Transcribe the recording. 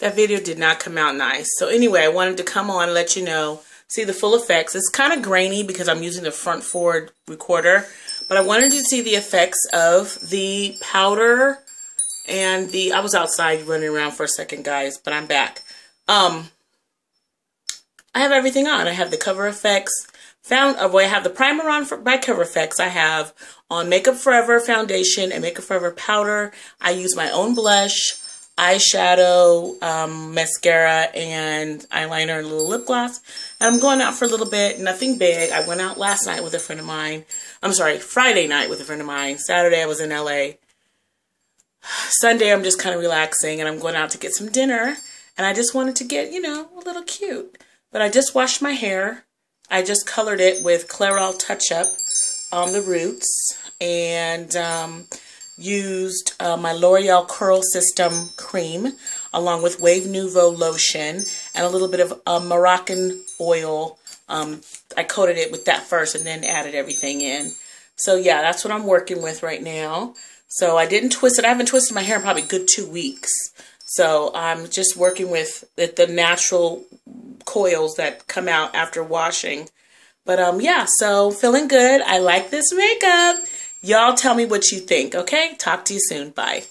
that video did not come out nice. So anyway, I wanted to come on and let you know, see the full effects. It's kind of grainy because I'm using the front forward recorder, but I wanted to see the effects of the powder and the, I was outside running around for a second, guys, but I'm back. Um, I have everything on. I have the Cover FX, found, uh, well, I have the primer on for, by Cover FX. I have on Makeup Forever foundation and Makeup Forever powder. I use my own blush eyeshadow, um, mascara, and eyeliner and a little lip gloss. And I'm going out for a little bit, nothing big. I went out last night with a friend of mine. I'm sorry, Friday night with a friend of mine. Saturday I was in LA. Sunday I'm just kind of relaxing and I'm going out to get some dinner. And I just wanted to get, you know, a little cute. But I just washed my hair. I just colored it with Clairol Touch Up on the roots. And um, used uh, my L'Oreal Curl System cream along with Wave Nouveau lotion and a little bit of uh, Moroccan oil. Um, I coated it with that first and then added everything in. So yeah, that's what I'm working with right now. So I didn't twist it. I haven't twisted my hair in probably good two weeks. So I'm just working with the, natural coils that come out after washing. But um, yeah, so feeling good. I like this makeup. Y'all tell me what you think, okay? Talk to you soon. Bye.